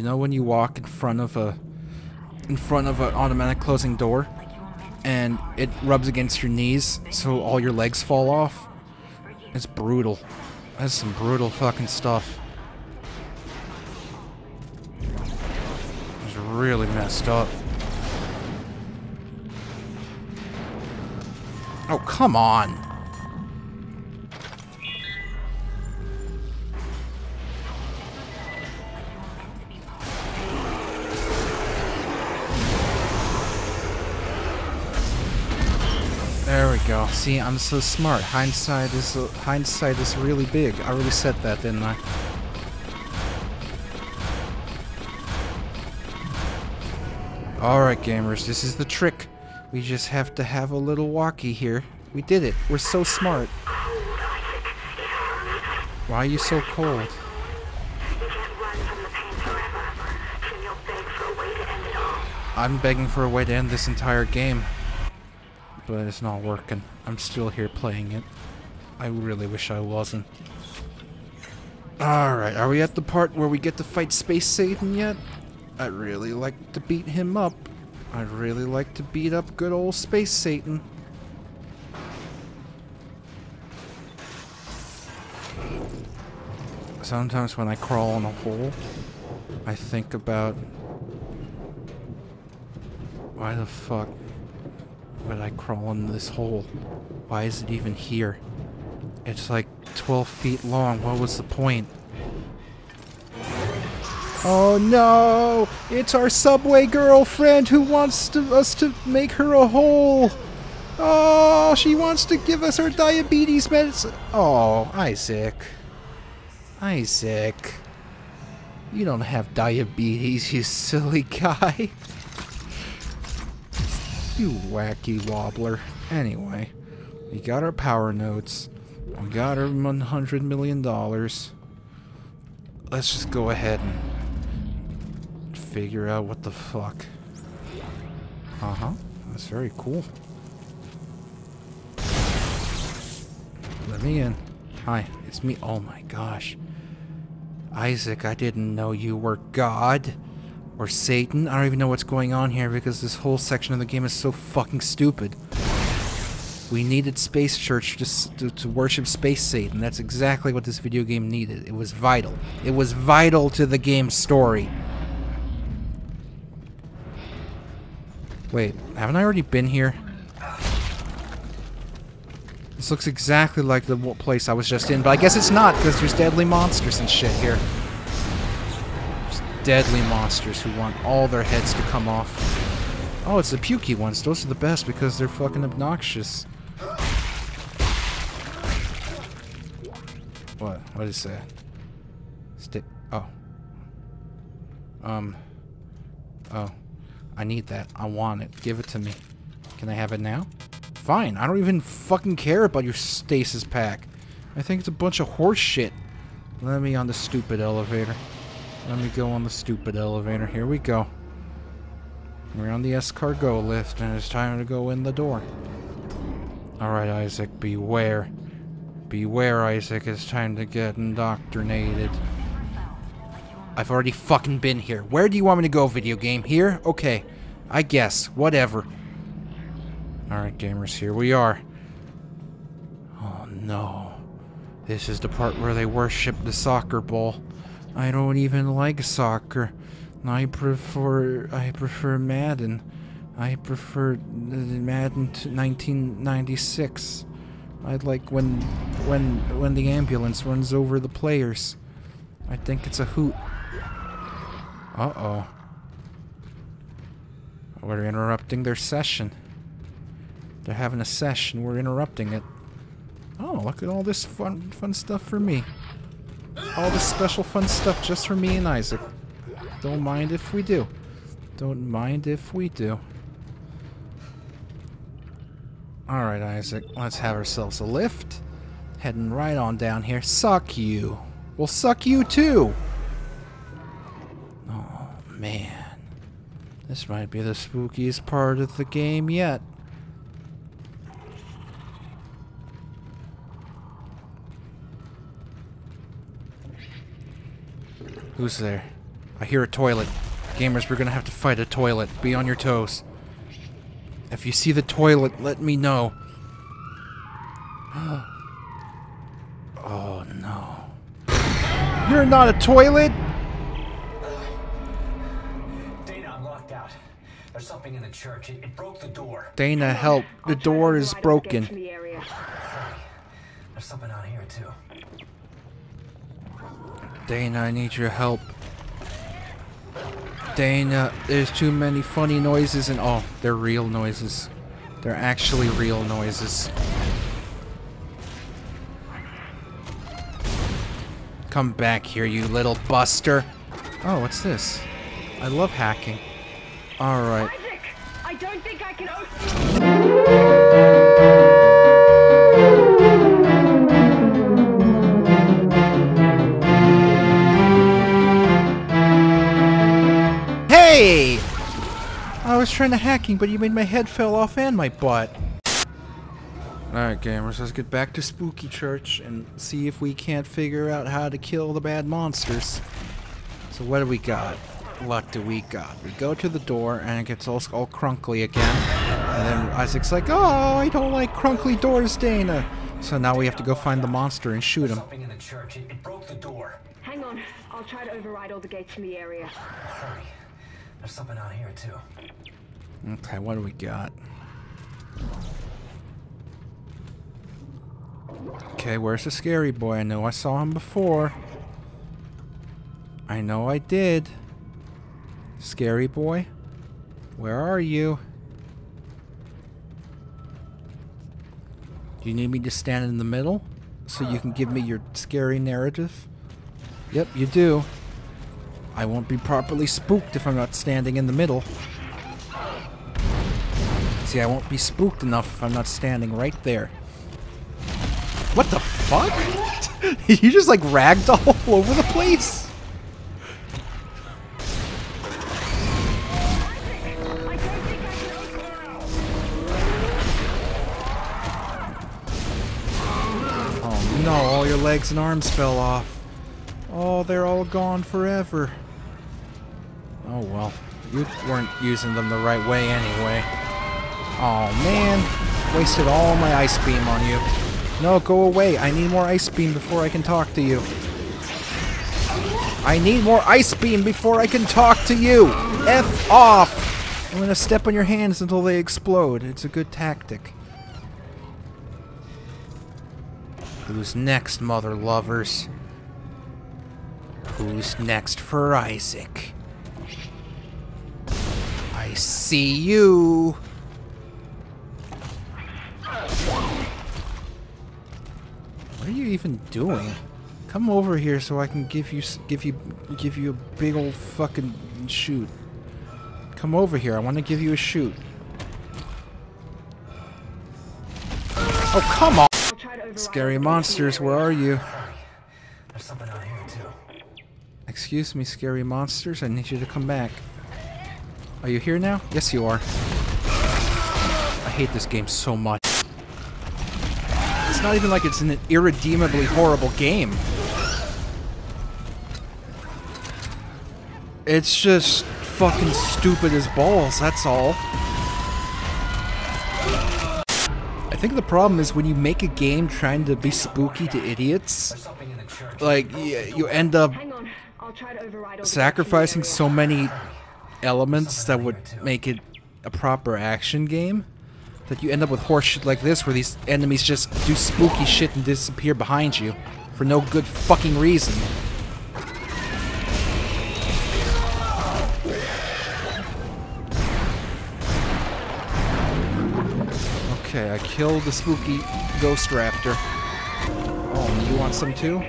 You know when you walk in front of a in front of an automatic closing door and it rubs against your knees so all your legs fall off? It's brutal. That's some brutal fucking stuff. It's really messed up. Oh, come on. See, I'm so smart. Hindsight is uh, hindsight is really big. I really said that, didn't I? All right, gamers. This is the trick. We just have to have a little walkie here. We did it. We're so smart. Why are you so cold? I'm begging for a way to end this entire game. But it's not working. I'm still here playing it. I really wish I wasn't. Alright, are we at the part where we get to fight Space Satan yet? I'd really like to beat him up. I'd really like to beat up good old Space Satan. Sometimes when I crawl in a hole, I think about why the fuck would I crawl in this hole? Why is it even here? It's like 12 feet long. What was the point? Oh no! It's our subway girlfriend who wants to, us to make her a hole! Oh, she wants to give us her diabetes medicine. Oh, Isaac. Isaac. You don't have diabetes, you silly guy. You wacky wobbler. Anyway, we got our power notes. We got our $100 million. Let's just go ahead and figure out what the fuck. Uh-huh. That's very cool. Let me in. Hi, it's me. Oh my gosh. Isaac, I didn't know you were God. Or Satan. I don't even know what's going on here because this whole section of the game is so fucking stupid. We needed Space Church to, to, to, worship Space Satan. That's exactly what this video game needed. It was vital. It was vital to the game's story. Wait, haven't I already been here? This looks exactly like the place I was just in, but I guess it's not because there's deadly monsters and shit here deadly monsters who want all their heads to come off. Oh, it's the pukey ones. Those are the best because they're fucking obnoxious. What? What is that? Stick. Oh. Um. Oh. I need that. I want it. Give it to me. Can I have it now? Fine. I don't even fucking care about your stasis pack. I think it's a bunch of horse shit. Let me on the stupid elevator. Let me go on the stupid elevator. Here we go. We're on the escargot lift, and it's time to go in the door. Alright, Isaac, beware. Beware, Isaac. It's time to get indoctrinated. I've already fucking been here. Where do you want me to go, video game? Here? Okay. I guess. Whatever. Alright, gamers, here we are. Oh, no. This is the part where they worship the soccer ball. I don't even like soccer. I prefer I prefer Madden. I prefer uh, Madden to 1996. I like when when when the ambulance runs over the players. I think it's a hoot. Uh-oh. We're interrupting their session. They're having a session. We're interrupting it. Oh, look at all this fun fun stuff for me. All this special fun stuff just for me and Isaac. Don't mind if we do. Don't mind if we do. Alright, Isaac. Let's have ourselves a lift. Heading right on down here. Suck you. We'll suck you too. Oh, man. This might be the spookiest part of the game yet. Who's there? I hear a toilet. Gamers, we're gonna have to fight a toilet. Be on your toes. If you see the toilet, let me know. oh no. You're not a toilet! Daina, I'm locked out. There's something in the church. It, it broke the door. Daina, help. The door is broken. The There's something out here, too. Daina, I need your help. Daina, there's too many funny noises and oh, they're real noises. They're actually real noises. Come back here, you little buster. Oh, what's this? I love hacking. Alright. Isaac, I don't think I can Hey! I was trying to hacking, but you made my head fell off and my butt. Alright, gamers, let's get back to Spooky Church and see if we can't figure out how to kill the bad monsters. So what do we got? What do we got? We go to the door and it gets all, all crunkly again. And then Isaac's like, oh, I don't like crunkly doors, Daina. So now we have to go find the monster and shoot him. Something in the church. It, it broke the door. Hang on, I'll try to override all the gates in the area. Hurry. There's something out here, too. Okay, what do we got? Okay, where's the scary boy? I know I saw him before. I know I did. Scary boy? Where are you? Do you need me to stand in the middle? So you can give me your scary narrative? Yep, you do. I won't be properly spooked if I'm not standing in the middle. See, I won't be spooked enough if I'm not standing right there. What the fuck? you just like ragdoll all over the place? Oh no, all your legs and arms fell off. Oh, they're all gone forever. Oh well, you weren't using them the right way anyway. Oh man, wasted all my ice beam on you. No, go away. I need more ice beam before I can talk to you. I need more ice beam before I can talk to you. F off. I'm gonna step on your hands until they explode. It's a good tactic. Who's next, mother lovers? Who's next for Isaac? I see you. What are you even doing? Come over here so I can give you give you give you a big old fucking shoot. Come over here. I want to give you a shoot. Oh, come on. I'll try to override Scary all the gates in the monsters, where are you? There's something out here, too. Excuse me, scary monsters. I need you to come back. Are you here now? Yes, you are. I hate this game so much. It's not even like it's an irredeemably horrible game. It's just fucking stupid as balls, that's all. I think the problem is when you make a game trying to be spooky to idiots, like, you end up Hang on, I'll try to override all the gates in the sacrificing so many elements that would make it a proper action game that you end up with horseshit like this where these enemies just do spooky shit and disappear behind you for no good fucking reason. Okay, I killed the spooky ghost raptor. Oh, you want some too?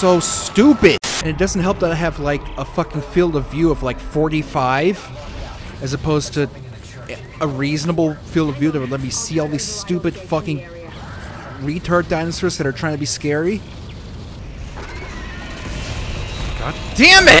So stupid! And it doesn't help that I have like a fucking field of view of like 45 as opposed to a reasonable field of view that would let me see all these stupid fucking retard dinosaurs that are trying to be scary. God damn it!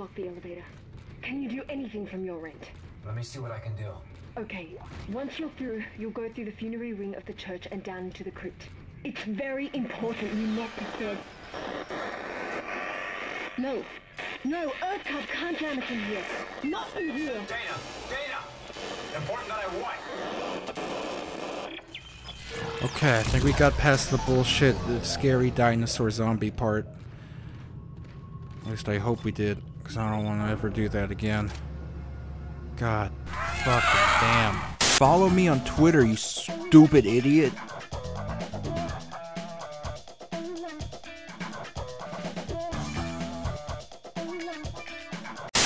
Unlock the elevator. Can you do anything from your end? let me see what I can do. Okay, once you're through, you'll go through the funerary ring of the church and down into the crypt. It's very important you not be dead. No. No, EarthGov can't jam us in here. Not in here. Daina! Daina! Important that I what? Okay, I think we got past the bullshit, the scary dinosaur zombie part. At least I hope we did, because I don't want to ever do that again. God fucking damn. Follow me on Twitter, you stupid idiot.